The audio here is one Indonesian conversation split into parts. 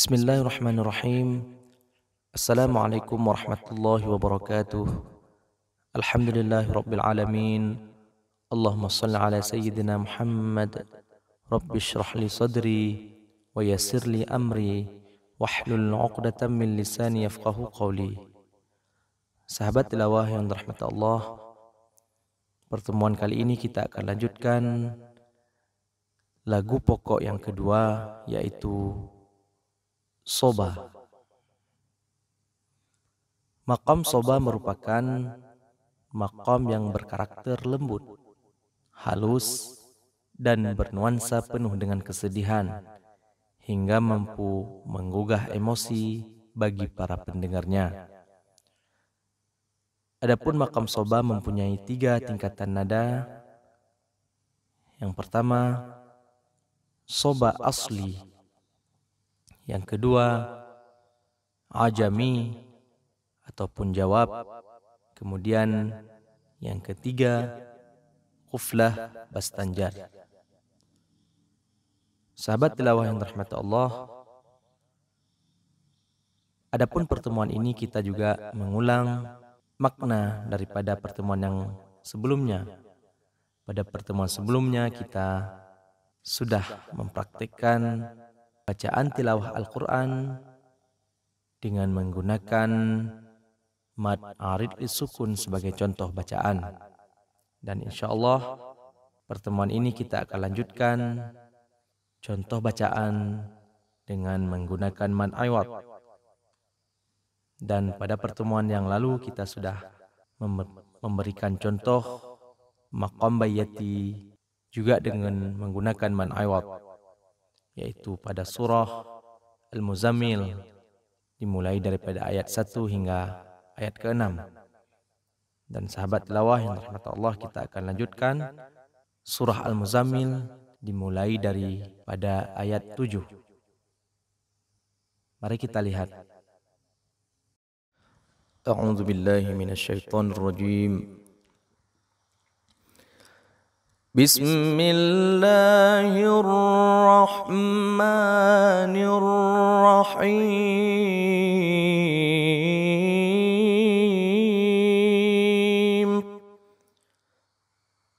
Bismillahirrahmanirrahim. Assalamualaikum warahmatullahi wabarakatuh. Alhamdulillahi rabbil alamin. Allahumma salli ala sayyidina Muhammad. Rabbi shrah sadri wa yassir li amri wahlul 'uqdatam min lisani yafqahu qawli. Sahabat tilawah yang dirahmati Allah, pertemuan kali ini kita akan lanjutkan lagu pokok yang kedua yaitu Soba. Makam Soba merupakan makam yang berkarakter lembut, halus, dan bernuansa penuh dengan kesedihan, hingga mampu menggugah emosi bagi para pendengarnya. Adapun makam Soba mempunyai tiga tingkatan nada. Yang pertama, Soba asli yang kedua, ajami ataupun jawab. Kemudian yang ketiga, kuflah bastanjar. Sahabat tilawah yang rahmat Allah, Adapun pertemuan ini kita juga mengulang makna daripada pertemuan yang sebelumnya. Pada pertemuan sebelumnya kita sudah mempraktikkan bacaan tilawah Al-Quran dengan menggunakan mad arid sukun sebagai contoh bacaan. Dan insya Allah pertemuan ini kita akan lanjutkan contoh bacaan dengan menggunakan mad aywat. Dan pada pertemuan yang lalu kita sudah memberikan contoh maqam bayati juga dengan menggunakan man aywat yaitu pada surah Al-Muzammil dimulai daripada ayat 1 hingga ayat ke-6. Dan sahabat tilawah yang rahmat Allah kita akan lanjutkan surah Al-Muzammil dimulai dari pada ayat 7. Mari kita lihat. A'udzu billahi minasyaitonir rajim. بسم الله الرحمن الرحيم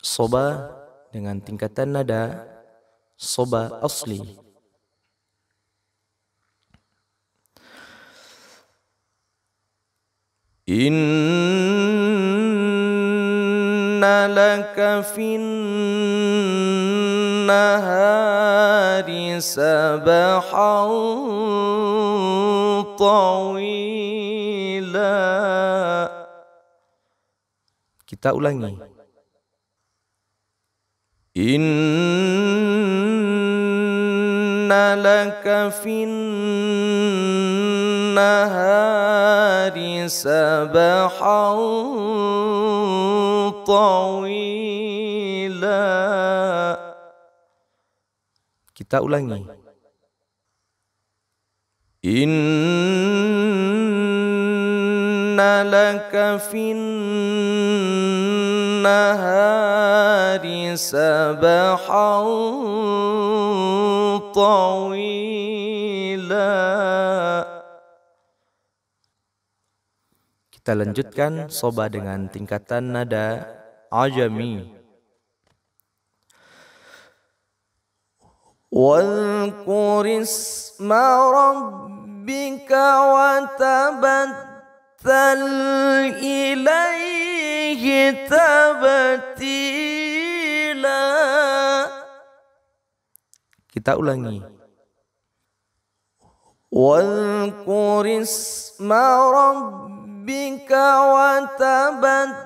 Soba dengan tingkatan nada soba asli. In لك في النهار سبحا طويلا Kita ulangi. Inna laka fin nahari sabahan طويلا Kita ulangi. Inna laka fin nahari sabahan طويلا Kita lanjutkan soba dengan tingkatan nada عجمي واذكر اسم ربك وتبتل إليه تبتيلا Kita ulangi. واذكر اسم ربك وتبتل فَأَرْسَلْ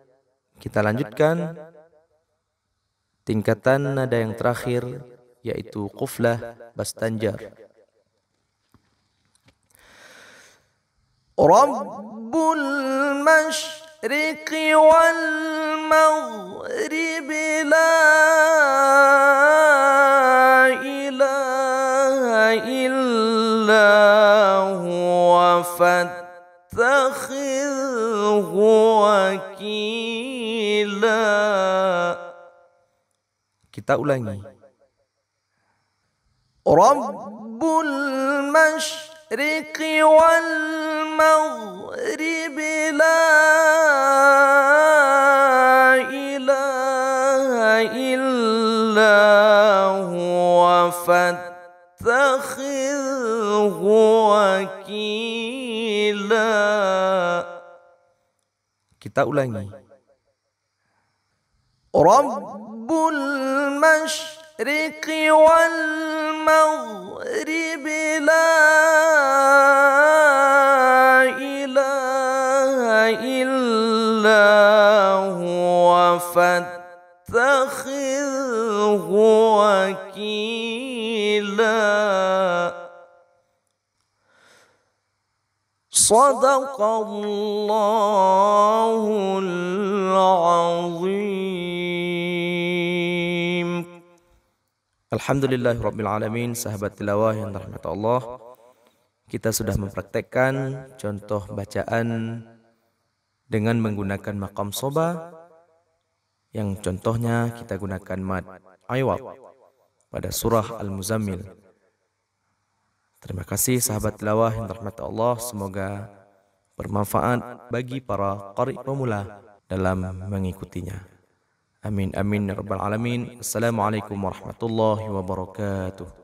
Kita lanjutkan tingkatan nada yang terakhir yaitu kuflah bastanjar. Rabbul فاتخذه وكيلا Kita ulangi. رب المشرق والمغرب لا إله إلا هو فاتخذه وكيلا Kita ulangi. رب المشرق والمغرب لا إله إلا هو فاتخذه وكيلا صدق الله العظيم Alhamdulillah Rabbil Alamin Sahabat tilawah yang rahmat Allah Kita sudah mempraktekkan Contoh bacaan Dengan menggunakan makam soba Yang contohnya kita gunakan mad Aywab Pada surah Al-Muzammil Terima kasih sahabat tilawah yang rahmat Allah Semoga bermanfaat bagi para qari pemula dalam mengikutinya. Amin amin ya rabbal alamin. Assalamualaikum warahmatullahi wabarakatuh.